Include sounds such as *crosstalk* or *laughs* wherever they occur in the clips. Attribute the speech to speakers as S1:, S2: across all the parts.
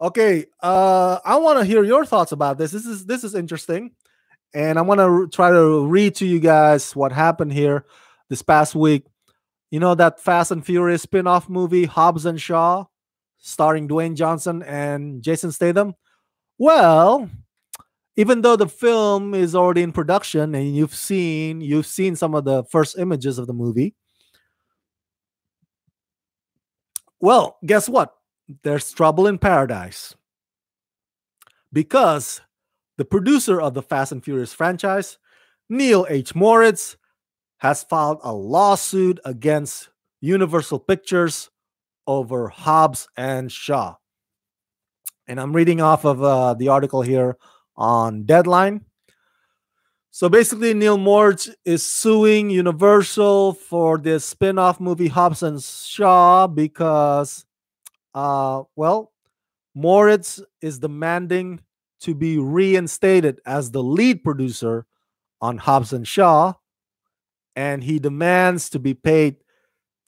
S1: Okay, uh, I want to hear your thoughts about this. This is this is interesting, and I want to try to read to you guys what happened here this past week. You know that Fast and Furious spin-off movie Hobbs and Shaw, starring Dwayne Johnson and Jason Statham. Well, even though the film is already in production and you've seen you've seen some of the first images of the movie, well, guess what? There's trouble in paradise. Because the producer of the Fast and Furious franchise, Neal H. Moritz, has filed a lawsuit against Universal Pictures over Hobbs and Shaw. And I'm reading off of uh, the article here on Deadline. So basically, Neal Moritz is suing Universal for this spin off movie Hobbs and Shaw because, uh, well, Moritz is demanding to be reinstated as the lead producer on Hobbs and Shaw, and he demands to be paid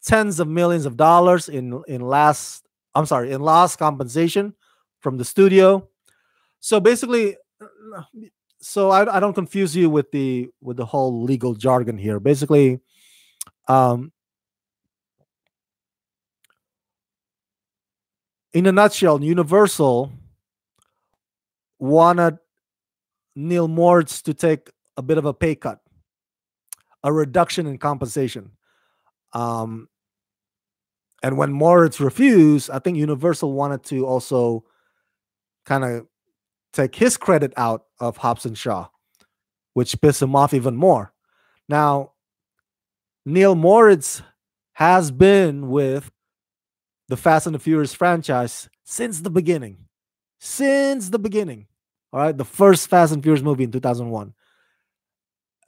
S1: tens of millions of dollars in in last I'm sorry in lost compensation from the studio. So basically, *clears throat* so I, I don't confuse you with the with the whole legal jargon here. Basically, um, in a nutshell, Universal wanted Neal Moritz to take a bit of a pay cut, a reduction in compensation. Um, and when Moritz refused, I think Universal wanted to also kind of take his credit out of Hobbs and Shaw, which pissed him off even more. Now, Neal Moritz has been with the Fast and the Furious franchise since the beginning. Since the beginning. All right, the first Fast and Furious movie in 2001.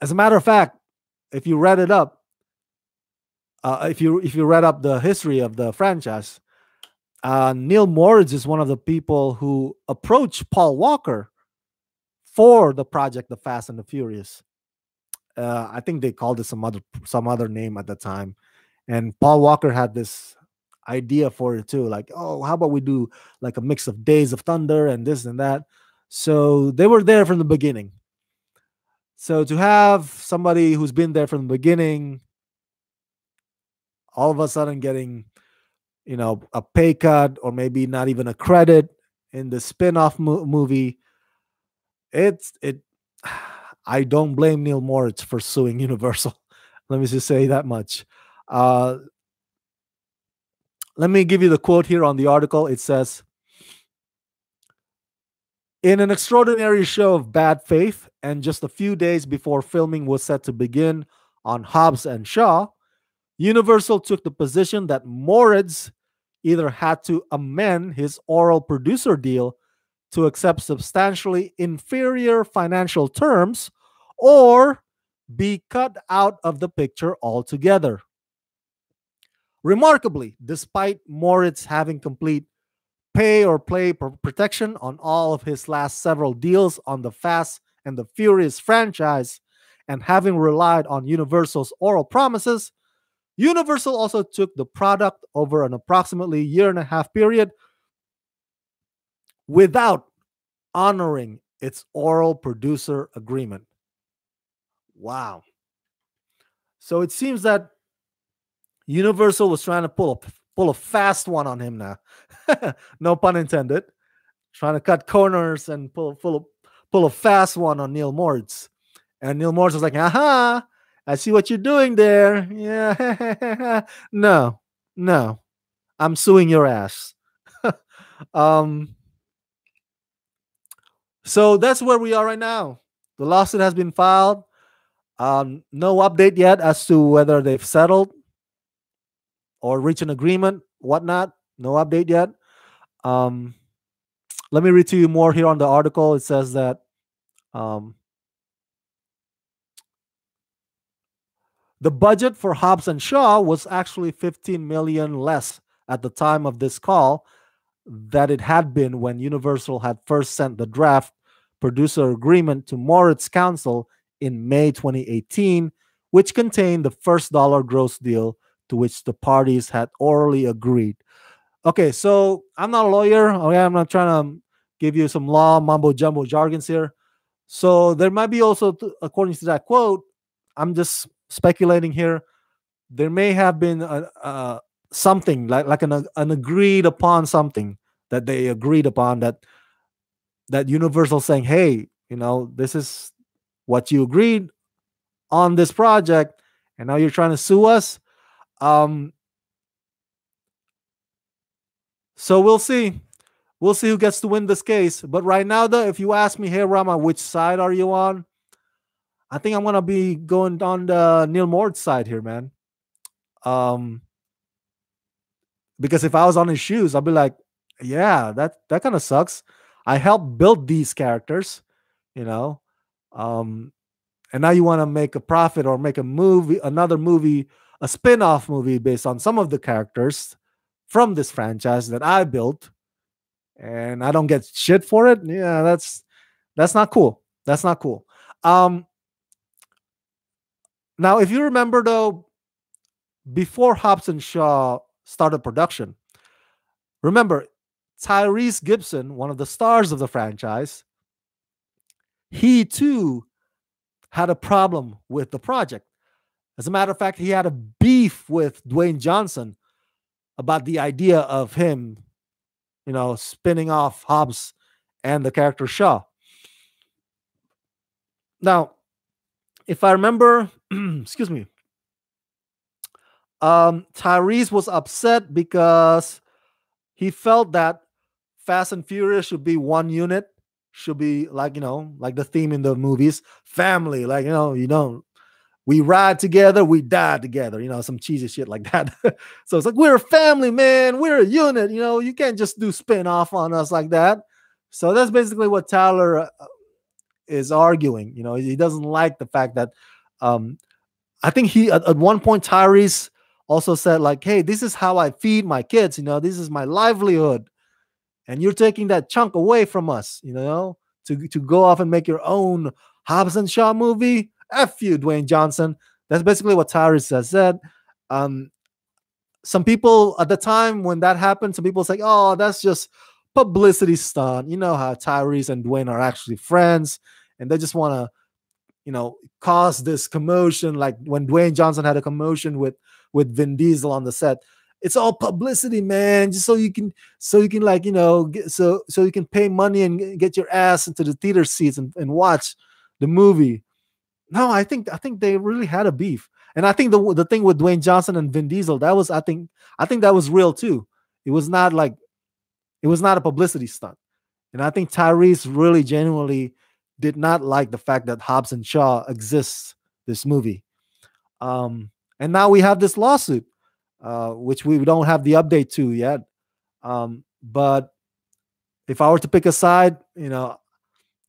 S1: As a matter of fact, if you read it up, uh, if you if you read up the history of the franchise, uh, Neal Moritz is one of the people who approached Paul Walker for the project The Fast and the Furious. Uh, I think they called it some other some other name at the time, and Paul Walker had this idea for it too. Like, oh, how about we do like a mix of Days of Thunder and this and that. So they were there from the beginning. So to have somebody who's been there from the beginning, all of a sudden getting you know a pay cut or maybe not even a credit in the spin-off mo- movie it's it *sighs* i don't blame neal moritz for suing *laughs* universal let me just say that much uh let me give you the quote here on the article it says in an extraordinary show of bad faith and just a few days before filming was set to begin on hobbs and shaw universal took the position that moritz either had to amend his oral producer deal to accept substantially inferior financial terms or be cut out of the picture altogether. Remarkably, despite Moritz having complete pay or play protection on all of his last several deals on the Fast and the Furious franchise, and having relied on Universal's oral promises, Universal also took the product over an approximately year and a half period without honoring its oral producer agreement. Wow. So it seems that Universal was trying to pull a pull a fast one on him now. *laughs* no pun intended. Trying to cut corners and pull pull a, pull a fast one on Neal Moritz. And Neal Moritz was like, aha, I see what you're doing there. Yeah. *laughs* no, no. I'm suing your ass. *laughs* um, so that's where we are right now. The lawsuit has been filed. Um, no update yet as to whether they've settled or reach an agreement, whatnot. No update yet. Um, let me read to you more here on the article. It says that um, The budget for Hobbs and Shaw was actually 15 million less at the time of this call that it had been when Universal had first sent the draft producer agreement to Moritz Counsel in May 2018, which contained the first dollar gross deal to which the parties had orally agreed. Okay, so I'm not a lawyer. Okay, I'm not trying to um, give you some law mumbo jumbo jargons here. So there might be also, according to that quote, I'm just speculating here. There may have been a, a something like like an an agreed upon something that they agreed upon that that Universal saying, hey, you know, this is what you agreed on this project, and now you're trying to sue us. Um, so we'll see. We'll see who gets to win this case. But right now, though, if you ask me, hey Rama, which side are you on? I think I'm gonna be going on the Neal Mord side here, man. Um, because if I was on his shoes, I'd be like, yeah, that that kind of sucks. I helped build these characters, you know. Um, and now you want to make a profit or make a movie, another movie, a spin-off movie based on some of the characters from this franchise that I built, and I don't get shit for it. Yeah, that's that's not cool. That's not cool. Um, now, if you remember though, before Hobbs and Shaw started production, remember Tyrese Gibson, one of the stars of the franchise, he too had a problem with the project. As a matter of fact, he had a beef with Dwayne Johnson about the idea of him, you know, spinning off Hobbs and the character Shaw. Now, if I remember, *clears throat* excuse me, um, Tyrese was upset because he felt that Fast and Furious should be one unit, should be like, you know, like the theme in the movies, family, like, you know, you know, we ride together, we die together, you know, some cheesy shit like that. *laughs* so it's like, we're a family, man, we're a unit, you know, you can't just do spin off on us like that. So that's basically what Tyler uh, is arguing. You know, he doesn't like the fact that, um, I think he, at, at one point, Tyrese also said, like, hey, this is how I feed my kids, you know, this is my livelihood and you're taking that chunk away from us, you know, to, to go off and make your own Hobbs and Shaw movie. F you, Dwayne Johnson. That's basically what Tyrese has said. Um, some people at the time when that happened, some people say, oh, that's just publicity stunt. You know how Tyrese and Dwayne are actually friends, and they just want to, you know, cause this commotion. Like when Dwayne Johnson had a commotion with with Vin Diesel on the set it's all publicity, man. Just so you can, so you can like, you know, get, so so you can pay money and get your ass into the theater seats and, and watch the movie. No, I think I think they really had a beef, and I think the the thing with Dwayne Johnson and Vin Diesel that was I think I think that was real too. It was not like it was not a publicity stunt, and I think Tyrese really genuinely did not like the fact that Hobbs and Shaw exists this movie. Um, and now we have this lawsuit uh, which we don't have the update to yet. Um, but if I were to pick a side, you know,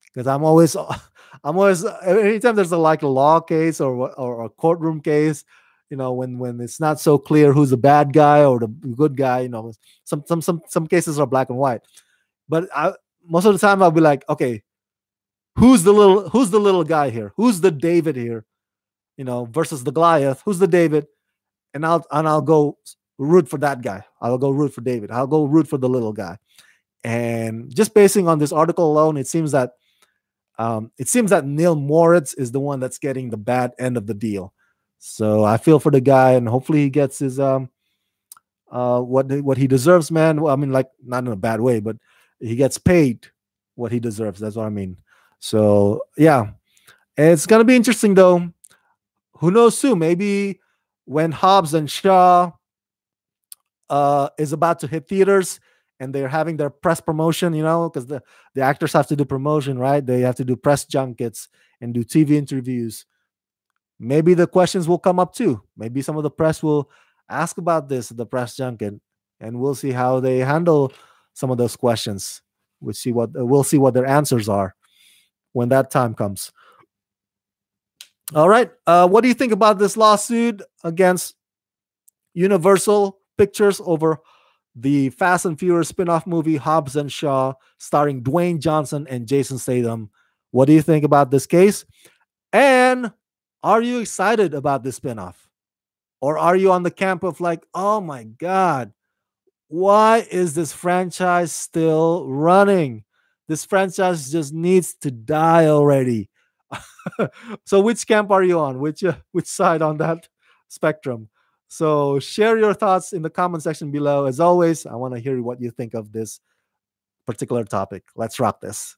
S1: because I'm always, *laughs* I'm always, anytime there's a like a law case or or a courtroom case, you know, when when it's not so clear who's the bad guy or the good guy, you know, some some some some cases are black and white. But I most of the time I'll be like, okay, who's the little who's the little guy here? Who's the David here? You know, versus the Goliath. Who's the David? and I'll and I'll go root for that guy. I'll go root for David. I'll go root for the little guy. And just basing on this article alone, it seems that um, it seems that Neal Moritz is the one that's getting the bad end of the deal. So I feel for the guy, and hopefully he gets his um uh what what he deserves, man. Well, I mean, like not in a bad way, but he gets paid what he deserves. That's what I mean. So yeah, it's gonna be interesting though. Who knows? Too maybe when Hobbs and Shaw uh, is about to hit theaters and they're having their press promotion, you know, because the, the actors have to do promotion, right? They have to do press junkets and do TV interviews. Maybe the questions will come up too. Maybe some of the press will ask about this at the press junket, and we'll see how they handle some of those questions. We'll see what we'll see what their answers are when that time comes. All right. Uh, what do you think about this lawsuit against Universal Pictures over the Fast and Furious spin-off movie Hobbs and Shaw, starring Dwayne Johnson and Jason Statham? What do you think about this case? And are you excited about this spin-off? Or are you on the camp of like, oh my God, why is this franchise still running? This franchise just needs to die already. *laughs* so which camp are you on? Which uh, which side on that spectrum? So share your thoughts in the comment section below. As always, I want to hear what you think of this particular topic. Let's rock this.